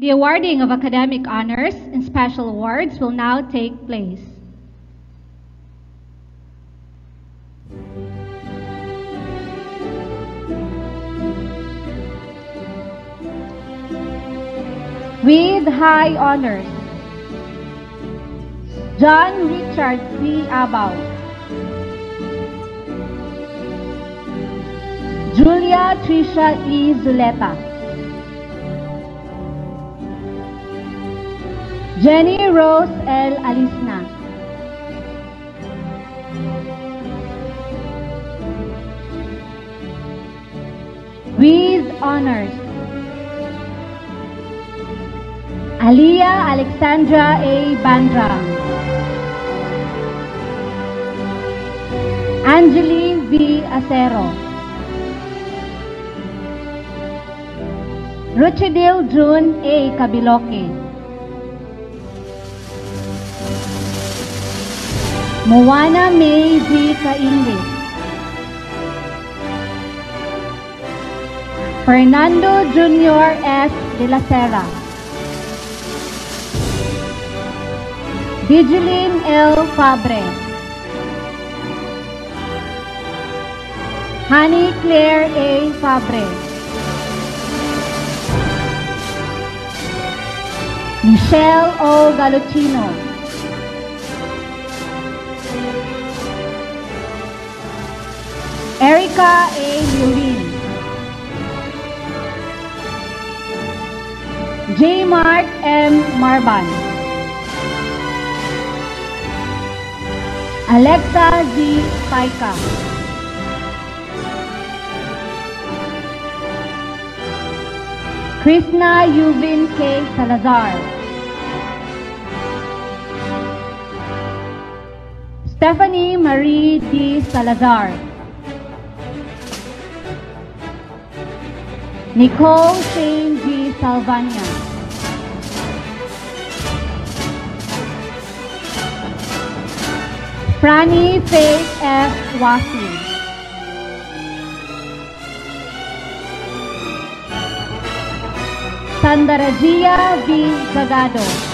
The awarding of academic honors and special awards will now take place. With high honors, John Richard C. Abaw, Julia Trisha E. Zuleta, Jenny Rose L. Alisna, with honors, Aliyah Alexandra A. Bandrang, Angeli V. Acero, Ruchidil June A. Kabiloke, Moana May V. Kaingles, Fernando Junior S. De la Sera, Digilin L. Fabre, Honey Claire A. Fabre, Michelle O. Galucino, Erica A. Lewin, J. Mark M. Marban, Alexa Z. Paika, Krishna Yuvin K. Salazar, Stephanie Marie D. Salazar, Nicole Shane G. Salvania, Franny Faith F. Wasi, Sandarajia V. Zagado,